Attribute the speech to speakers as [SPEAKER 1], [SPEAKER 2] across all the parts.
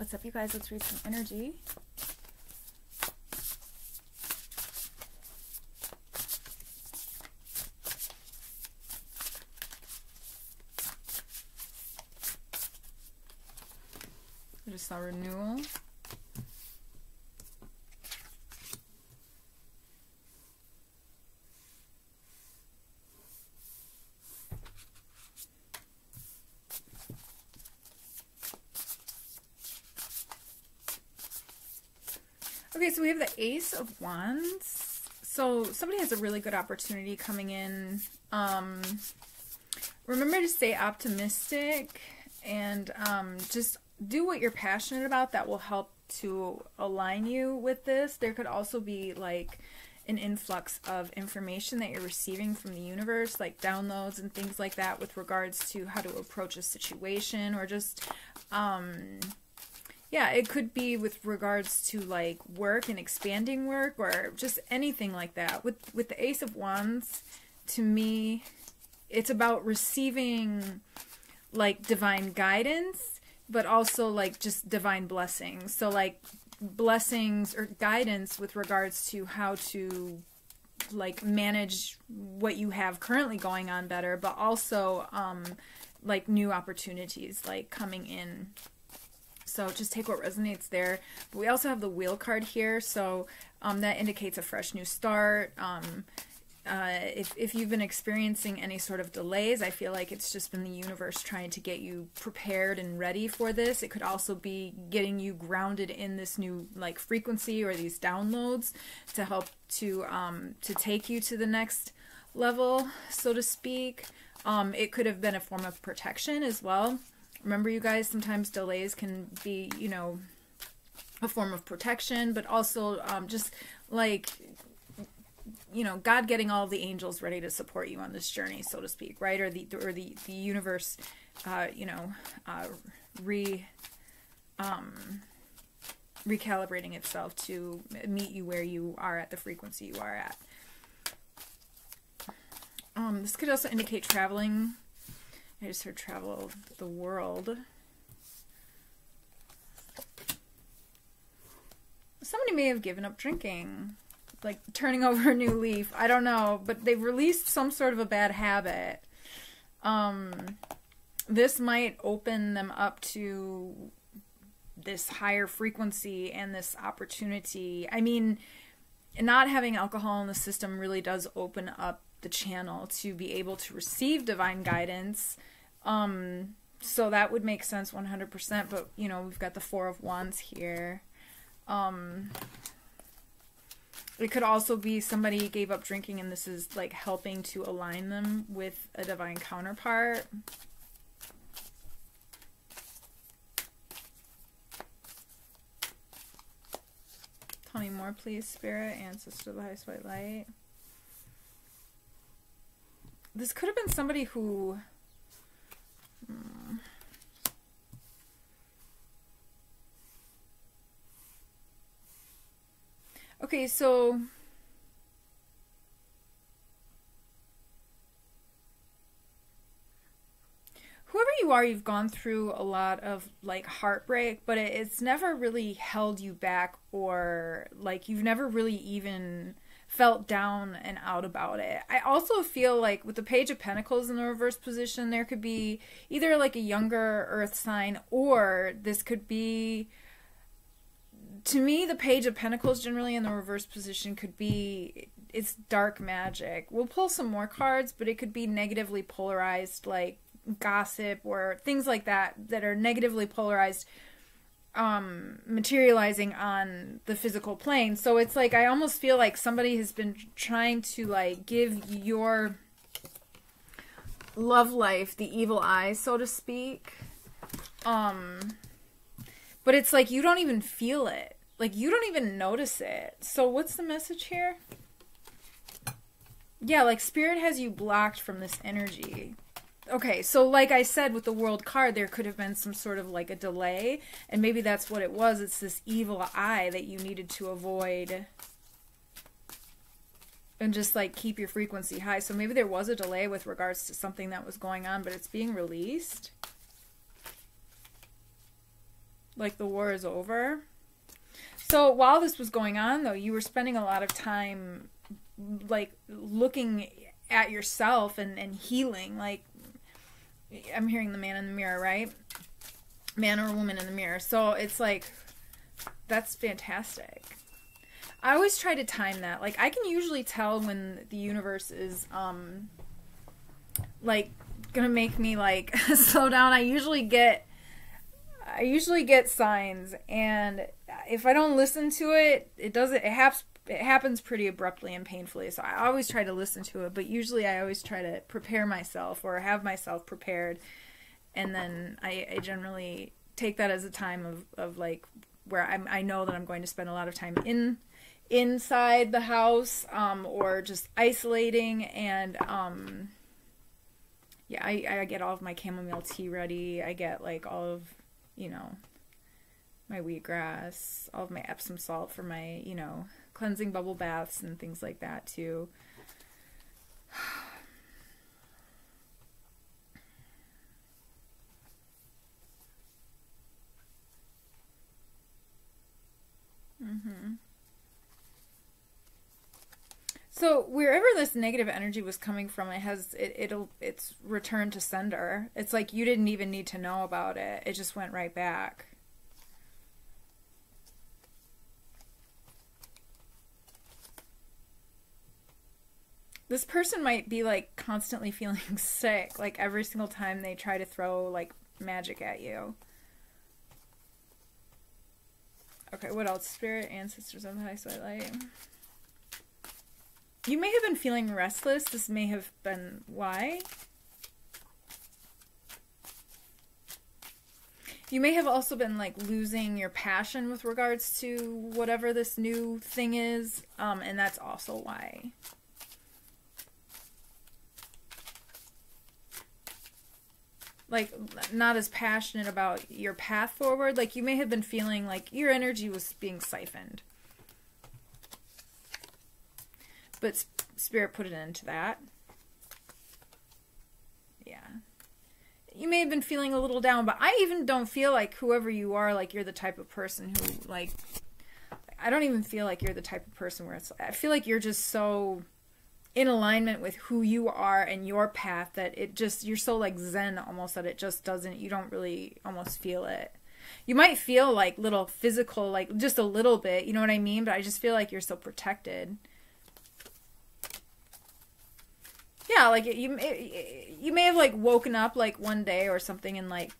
[SPEAKER 1] What's up, you guys? Let's read some energy. I just saw renewal. Okay, so we have the Ace of Wands. So somebody has a really good opportunity coming in. Um, remember to stay optimistic and um, just do what you're passionate about. That will help to align you with this. There could also be like an influx of information that you're receiving from the universe, like downloads and things like that, with regards to how to approach a situation or just um, yeah, it could be with regards to like work and expanding work or just anything like that. With with the Ace of Wands, to me, it's about receiving like divine guidance, but also like just divine blessings. So like blessings or guidance with regards to how to like manage what you have currently going on better, but also um like new opportunities like coming in so just take what resonates there. But we also have the wheel card here, so um, that indicates a fresh new start. Um, uh, if, if you've been experiencing any sort of delays, I feel like it's just been the universe trying to get you prepared and ready for this. It could also be getting you grounded in this new like frequency or these downloads to help to um, to take you to the next level, so to speak. Um, it could have been a form of protection as well. Remember, you guys, sometimes delays can be, you know, a form of protection, but also um, just like, you know, God getting all the angels ready to support you on this journey, so to speak, right? Or the or the the universe, uh, you know, uh, re um, recalibrating itself to meet you where you are at the frequency you are at. Um, this could also indicate traveling I just heard travel the world. Somebody may have given up drinking, like turning over a new leaf. I don't know, but they've released some sort of a bad habit. Um, this might open them up to this higher frequency and this opportunity. I mean, not having alcohol in the system really does open up the channel to be able to receive divine guidance. Um, so that would make sense 100%, but you know, we've got the 4 of wands here. Um, it could also be somebody gave up drinking and this is like helping to align them with a divine counterpart. Tell me more, please, Spirit, Ancestor of the Highest White Light. This could have been somebody who... Hmm, okay, so... whoever you are, you've gone through a lot of like heartbreak, but it's never really held you back or like you've never really even felt down and out about it. I also feel like with the Page of Pentacles in the reverse position, there could be either like a younger earth sign or this could be. To me, the Page of Pentacles generally in the reverse position could be it's dark magic. We'll pull some more cards, but it could be negatively polarized, like gossip or things like that that are negatively polarized um materializing on the physical plane. So it's like i almost feel like somebody has been trying to like give your love life the evil eye so to speak. Um but it's like you don't even feel it. Like you don't even notice it. So what's the message here? Yeah like spirit has you blocked from this energy okay, so like I said with the world card, there could have been some sort of like a delay, and maybe that's what it was. It's this evil eye that you needed to avoid and just like keep your frequency high. So maybe there was a delay with regards to something that was going on, but it's being released. like the war is over. So while this was going on, though, you were spending a lot of time, like looking at yourself and and healing. Like I'm hearing the man in the mirror, right? Man or woman in the mirror. So it's like that's fantastic. I always try to time that. Like I can usually tell when the universe is um like gonna make me like slow down. I usually get I usually get signs and if I don't listen to it, it doesn't it happens it happens pretty abruptly and painfully. So I always try to listen to it, but usually I always try to prepare myself or have myself prepared and then I, I generally take that as a time of, of like where I'm, I know that I'm going to spend a lot of time in inside the house um, or just isolating and um, yeah I, I get all of my chamomile tea ready i get like all of you know my wheatgrass all of my epsom salt for my you know cleansing bubble baths and things like that too mm-hmm so wherever this negative energy was coming from, it has it, it'll it's returned to sender. It's like you didn't even need to know about it. It just went right back. This person might be like constantly feeling sick, like every single time they try to throw like magic at you. Okay, what else? Spirit, ancestors of the high light. You may have been feeling restless. This may have been why. You may have also been like losing your passion with regards to whatever this new thing is, um, and that's also why. Like, not as passionate about your path forward. Like, you may have been feeling like your energy was being siphoned. But Spirit put an end to that. Yeah. You may have been feeling a little down, but I even don't feel like whoever you are, like you're the type of person who, like, I don't even feel like you're the type of person where it's, I feel like you're just so in alignment with who you are and your path that it just, you're so like zen almost that it just doesn't, you don't really almost feel it. You might feel like little physical like just a little bit you know what i mean? But i just feel like you're so protected. Yeah, like you you may have like woken up like one day or something and like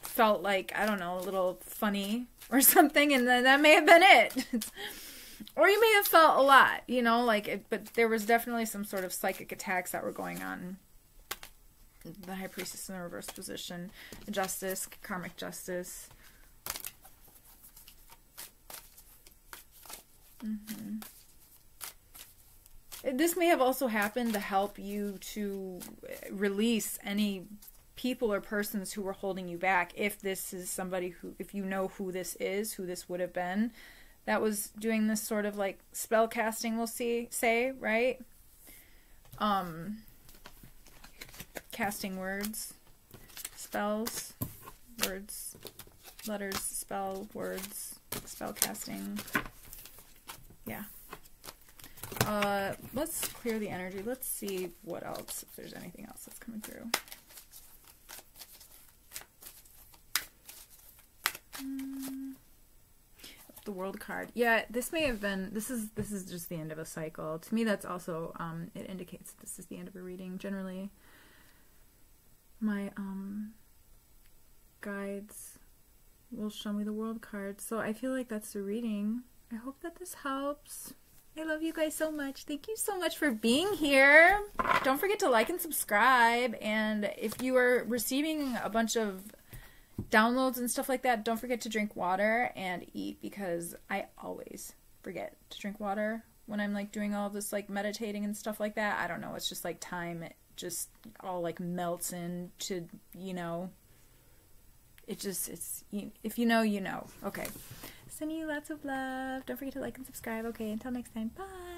[SPEAKER 1] felt like I don't know a little funny or something, and then that may have been it. or you may have felt a lot, you know, like it, but there was definitely some sort of psychic attacks that were going on. The High Priestess in the reverse position, justice, karmic justice. Mm-hmm. This may have also happened to help you to release any people or persons who were holding you back. If this is somebody who, if you know who this is, who this would have been, that was doing this sort of like spell casting, we'll see, say, right? Um, casting words, spells, words, letters, spell, words, spell casting. Yeah. Uh, let's clear the energy. Let's see what else, if there's anything else that's coming through. The world card. Yeah, this may have been this is this is just the end of a cycle. To me that's also um it indicates this is the end of a reading. Generally my um guides will show me the world card. So I feel like that's the reading. I hope that this helps. I love you guys so much. Thank you so much for being here. Don't forget to like and subscribe. And if you are receiving a bunch of downloads and stuff like that, don't forget to drink water and eat because I always forget to drink water when I'm like doing all this like meditating and stuff like that. I don't know. It's just like time. It just all like melts into, you know, it just, it's, if you know, you know. Okay. Sending you lots of love. Don't forget to like and subscribe. Okay, until next time. Bye.